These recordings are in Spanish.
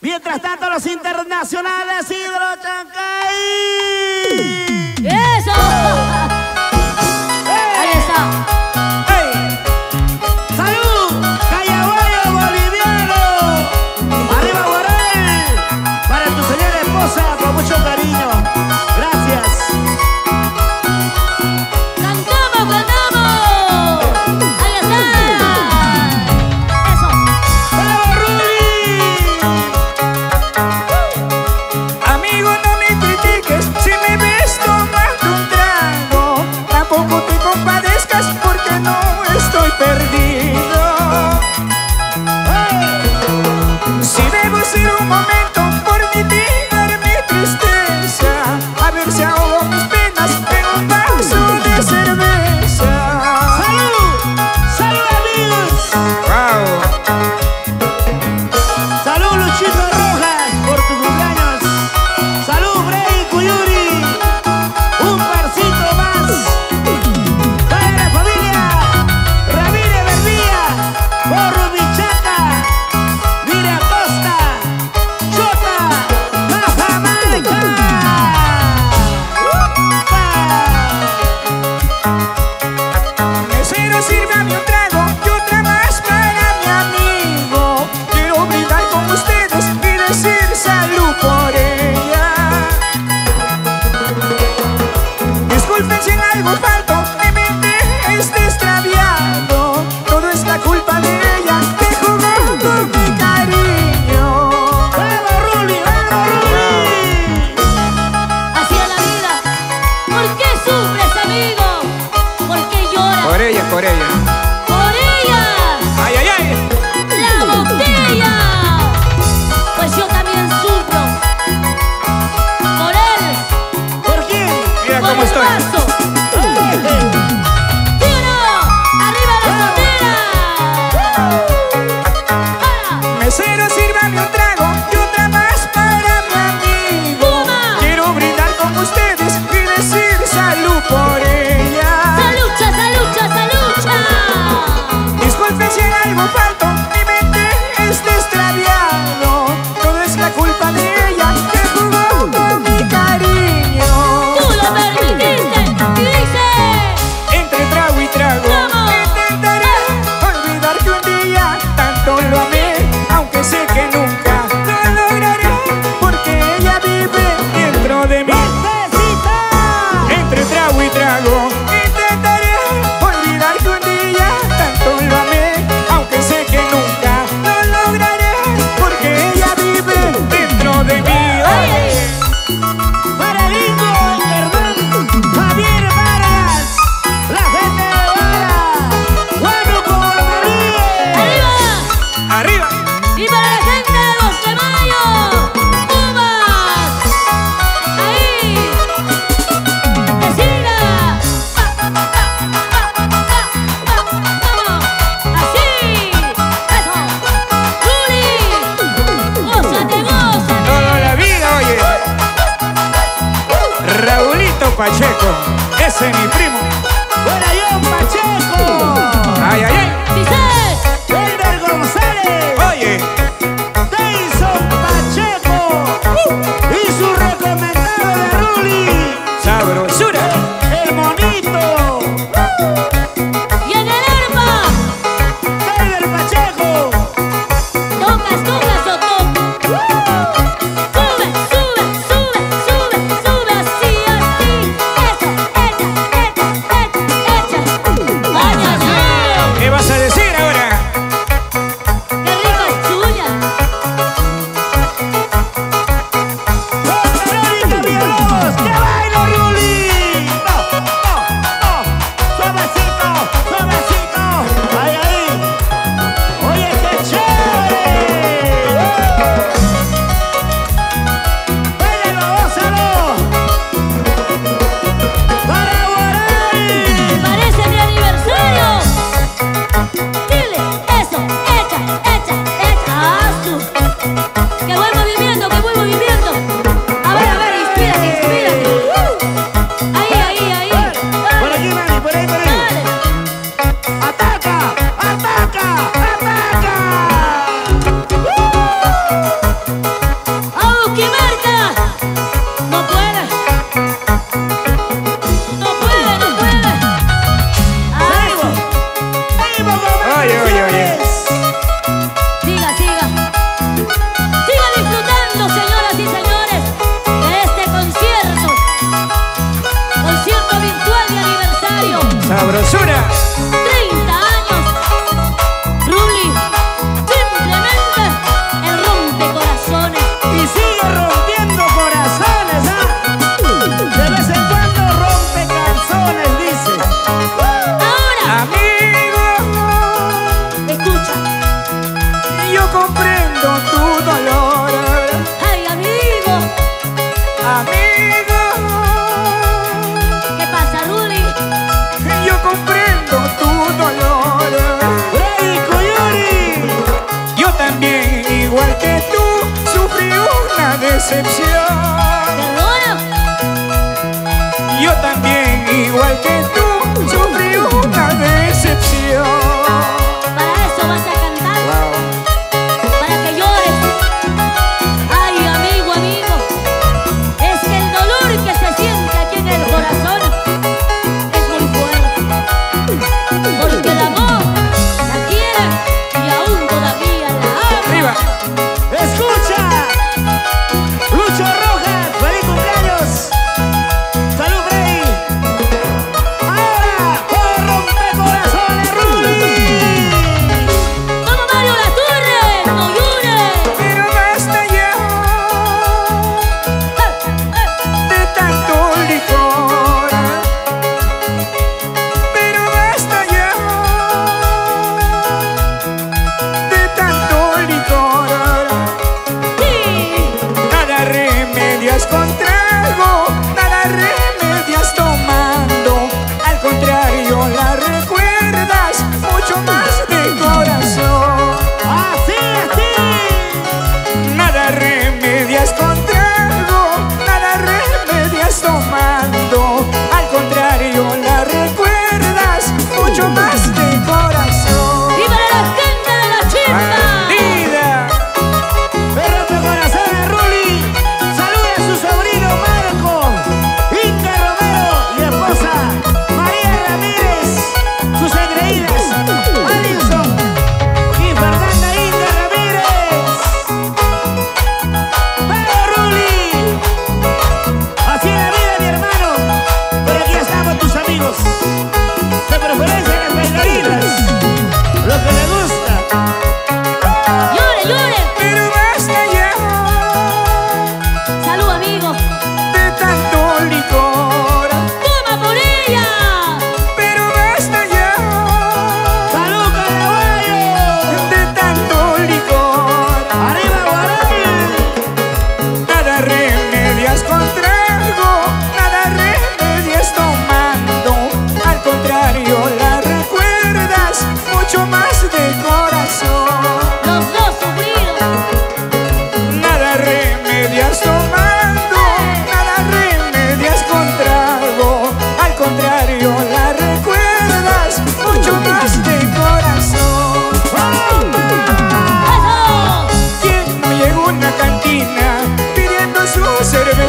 Mientras tanto, los internacionales Hidro Chancay. ¡Eso! cómo estoy. ¡Tiro! ¡Arriba la ah. bandera! Ah. Mesero, sírvame un trago y otra más para mi amigo. ¡Puma! Quiero brindar con ustedes y decir salud por ella. ¡Salucha, salucha, salucha! Disculpe si algo falto. Tune out. ошибся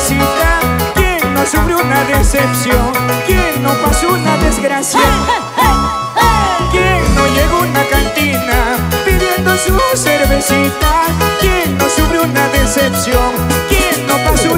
¿Quién no sufrió una decepción? ¿Quién no pasó una desgracia? ¿Quién no llegó a una cantina pidiendo su cervecita? ¿Quién no sufrió una decepción? ¿Quién no pasó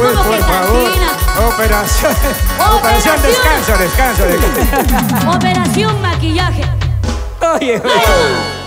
pues, ¿Cómo por favor. Operación. Operación Operación. descanso, descanso, descanso. Operación maquillaje. Oye, oye. ¡Ay!